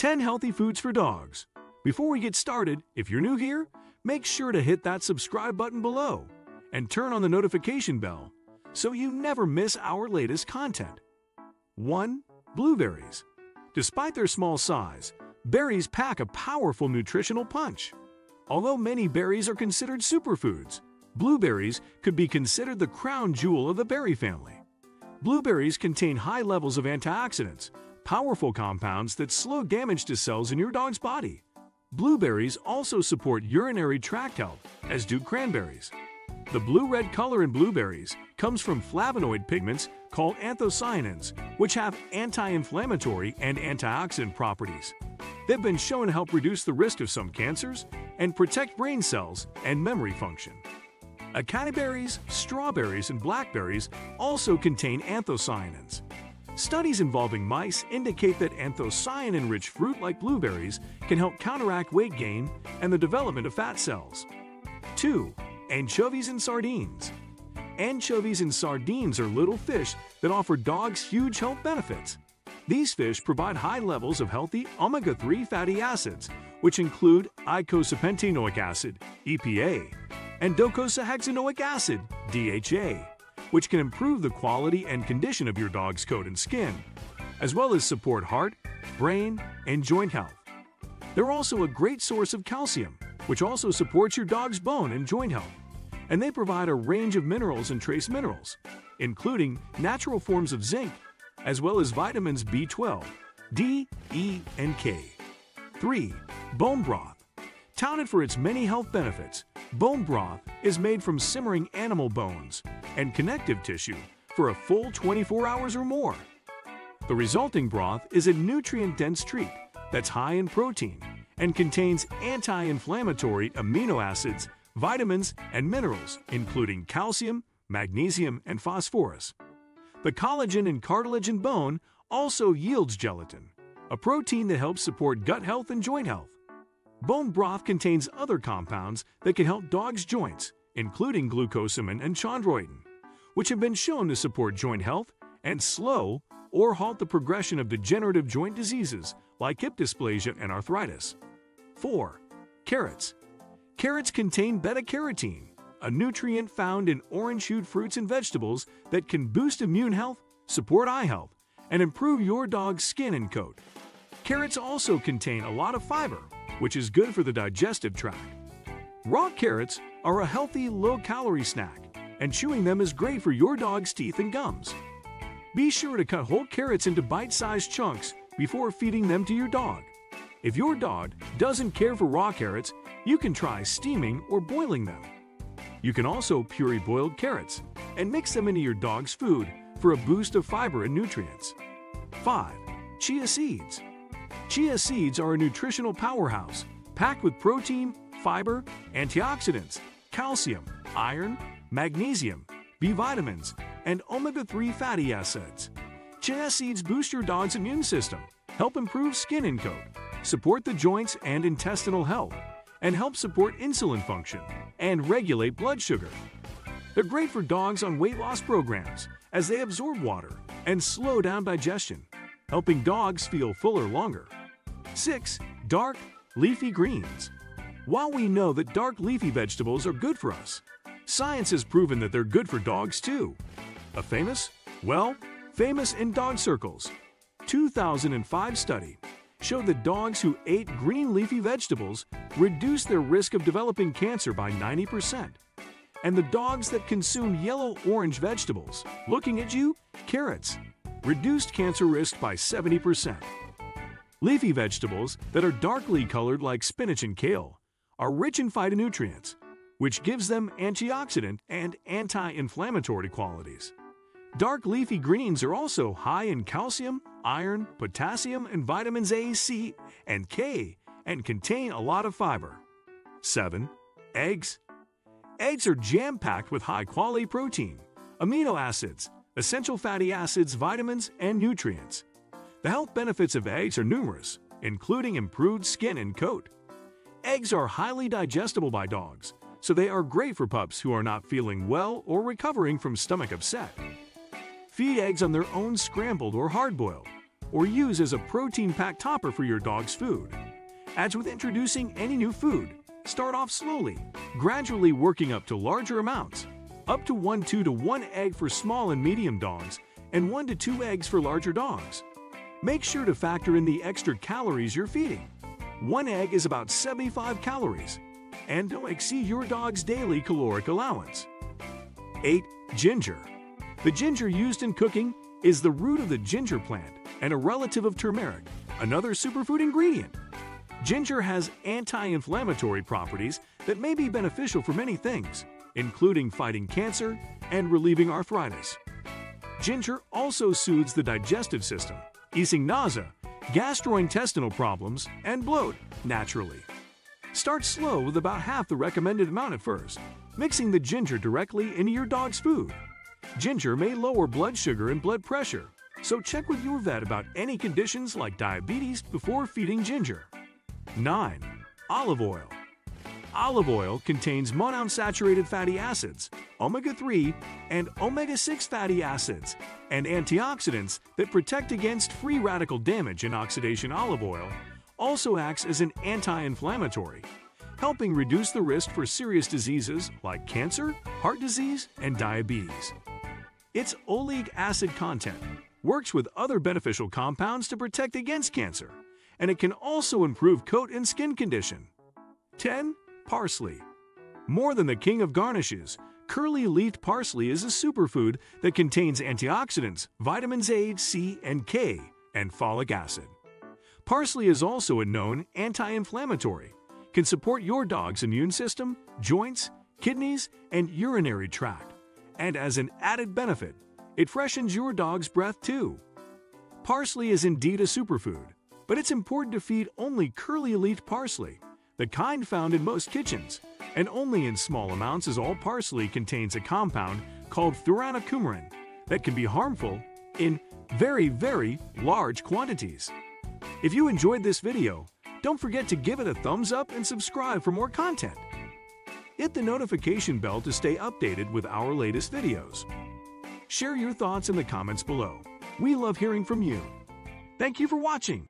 10 healthy foods for dogs. Before we get started, if you're new here, make sure to hit that subscribe button below and turn on the notification bell so you never miss our latest content. 1. Blueberries. Despite their small size, berries pack a powerful nutritional punch. Although many berries are considered superfoods, blueberries could be considered the crown jewel of the berry family. Blueberries contain high levels of antioxidants, powerful compounds that slow damage to cells in your dog's body. Blueberries also support urinary tract health, as do cranberries. The blue-red color in blueberries comes from flavonoid pigments called anthocyanins, which have anti-inflammatory and antioxidant properties. They've been shown to help reduce the risk of some cancers and protect brain cells and memory function. Acai berries, strawberries, and blackberries also contain anthocyanins. Studies involving mice indicate that anthocyanin-rich fruit like blueberries can help counteract weight gain and the development of fat cells. 2. Anchovies and sardines. Anchovies and sardines are little fish that offer dogs huge health benefits. These fish provide high levels of healthy omega-3 fatty acids, which include eicosapentaenoic acid, EPA, and docosahexaenoic acid, DHA, which can improve the quality and condition of your dog's coat and skin, as well as support heart, brain, and joint health. They're also a great source of calcium, which also supports your dog's bone and joint health. And they provide a range of minerals and trace minerals, including natural forms of zinc, as well as vitamins B12, D, E, and K. 3. Bone broth. Touted for its many health benefits, bone broth is made from simmering animal bones and connective tissue for a full 24 hours or more. The resulting broth is a nutrient-dense treat that's high in protein and contains anti-inflammatory amino acids, vitamins, and minerals, including calcium, magnesium, and phosphorus. The collagen in cartilage and bone also yields gelatin, a protein that helps support gut health and joint health. Bone broth contains other compounds that can help dogs' joints, including glucosamine and chondroitin, which have been shown to support joint health and slow or halt the progression of degenerative joint diseases like hip dysplasia and arthritis. 4. Carrots. Carrots contain beta-carotene, a nutrient found in orange-hued fruits and vegetables that can boost immune health, support eye health, and improve your dog's skin and coat. Carrots also contain a lot of fiber, which is good for the digestive tract. Raw carrots are a healthy, low-calorie snack, and chewing them is great for your dog's teeth and gums. Be sure to cut whole carrots into bite-sized chunks before feeding them to your dog. If your dog doesn't care for raw carrots, you can try steaming or boiling them. You can also puree boiled carrots and mix them into your dog's food for a boost of fiber and nutrients. 5. Chia seeds. Chia seeds are a nutritional powerhouse packed with protein, fiber, antioxidants, calcium, iron, magnesium, B vitamins, and omega-3 fatty acids. Chia seeds boost your dog's immune system, help improve skin and coat, support the joints and intestinal health, and help support insulin function and regulate blood sugar. They're great for dogs on weight loss programs as they absorb water and slow down digestion, helping dogs feel fuller longer. 6. Dark, leafy greens. While we know that dark leafy vegetables are good for us, science has proven that they're good for dogs too. A famous? Well, famous in dog circles. 2005 study showed that dogs who ate green leafy vegetables reduced their risk of developing cancer by 90%. And the dogs that consumed yellow-orange vegetables, looking at you, carrots, reduced cancer risk by 70%. Leafy vegetables that are darkly colored like spinach and kale are rich in phytonutrients, which gives them antioxidant and anti-inflammatory qualities. Dark leafy greens are also high in calcium, iron, potassium, and vitamins A, C, and K, and contain a lot of fiber. 7. Eggs. Eggs are jam-packed with high-quality protein, amino acids, essential fatty acids, vitamins, and nutrients. The health benefits of eggs are numerous, including improved skin and coat. Eggs are highly digestible by dogs, so they are great for pups who are not feeling well or recovering from stomach upset. Feed eggs on their own scrambled or hard-boiled, or use as a protein-packed topper for your dog's food. As with introducing any new food, start off slowly, gradually working up to larger amounts, up to 1 2 to 1 egg for small and medium dogs, and 1 to 2 eggs for larger dogs. Make sure to factor in the extra calories you're feeding. One egg is about 75 calories, and don't exceed your dog's daily caloric allowance. 8. Ginger. The ginger used in cooking is the root of the ginger plant and a relative of turmeric, another superfood ingredient. Ginger has anti-inflammatory properties that may be beneficial for many things, including fighting cancer and relieving arthritis. Ginger also soothes the digestive system, easing nausea, gastrointestinal problems, and bloat naturally. Start slow with about half the recommended amount at first, mixing the ginger directly into your dog's food. Ginger may lower blood sugar and blood pressure, so check with your vet about any conditions like diabetes before feeding ginger. 9. Olive oil. Olive oil contains monounsaturated fatty acids, omega-3 and omega-6 fatty acids, and antioxidants that protect against free radical damage in oxidation olive oil also acts as an anti-inflammatory, helping reduce the risk for serious diseases like cancer, heart disease, and diabetes. Its oleic acid content works with other beneficial compounds to protect against cancer, and it can also improve coat and skin condition. 10. Parsley. More than the king of garnishes, curly-leafed parsley is a superfood that contains antioxidants, vitamins A, C, and K, and folic acid. Parsley is also a known anti-inflammatory, can support your dog's immune system, joints, kidneys, and urinary tract. And as an added benefit, it freshens your dog's breath too. Parsley is indeed a superfood, but it's important to feed only curly-leafed parsley, the kind found in most kitchens, and only in small amounts as all parsley contains a compound called furanocoumarin that can be harmful in very, very large quantities. If you enjoyed this video, don't forget to give it a thumbs up and subscribe for more content. Hit the notification bell to stay updated with our latest videos. Share your thoughts in the comments below. We love hearing from you. Thank you for watching.